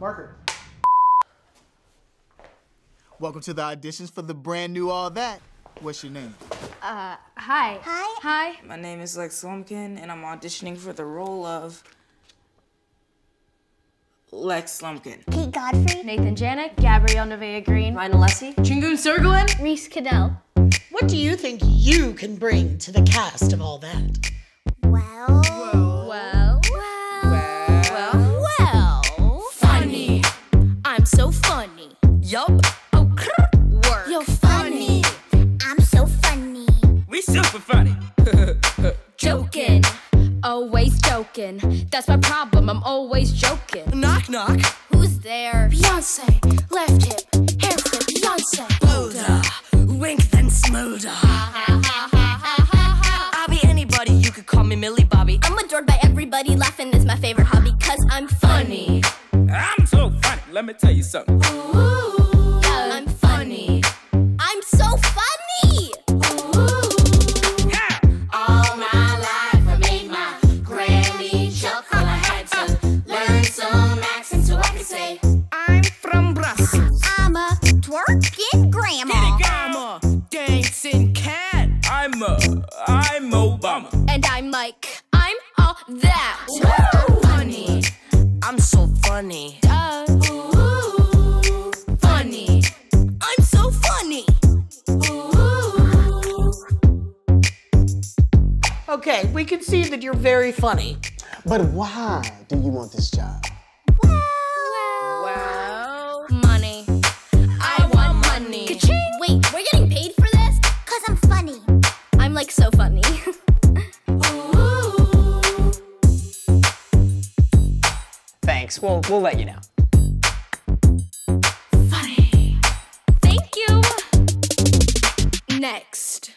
Marker. Welcome to the auditions for the brand new All That. What's your name? Uh, hi. Hi. Hi. My name is Lex Lumpkin, and I'm auditioning for the role of Lex Lumpkin. Pete Godfrey. Nathan Janak, Gabrielle Nevaeh Green, Ryan Alessi. Chinguun Sergelen, Reece Caddell. What do you think you can bring to the cast of all that? Well. Well, Joking. Always joking. That's my problem. I'm always joking. Knock knock. Who's there? Beyonce. Left hip. Hair flip. Beyonce. Boulder. Wink then smolder. I'll be anybody. You could call me Millie Bobby. I'm adored by everybody. Laughing is my favorite hobby. Cause I'm funny. I'm so funny. Let me tell you something. Ooh. Say I'm from Brussels. I'm a twerking grandma. I'm a dancing cat. I'm uh, I'm Obama. And I'm like, I'm all that. Woo! Funny. I'm so funny. Uh, Ooh. funny. I'm so funny. Okay, we can see that you're very funny. But why do you want this job? Funny. Thanks. We'll we'll let you know. funny. Thank you. Next.